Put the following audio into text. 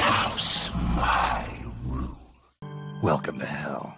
house, my rule. Welcome to hell.